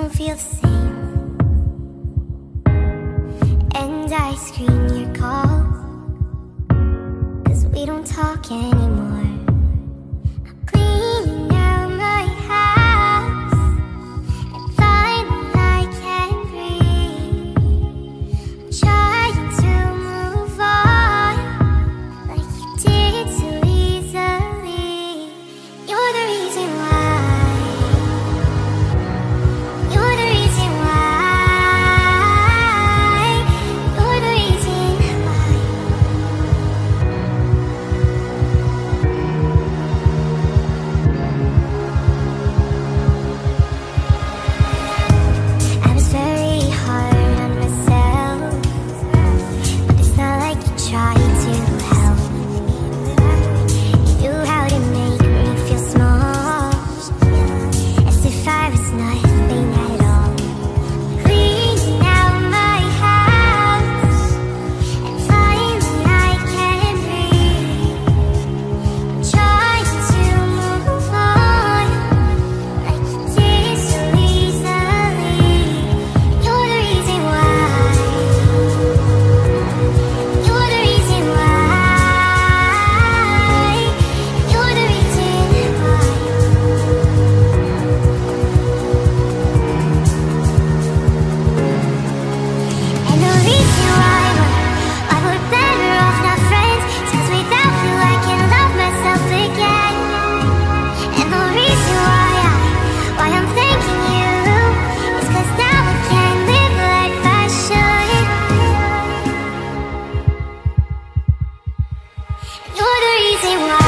don't feel. And I screen your calls, cause we don't talk anymore. You're the reason why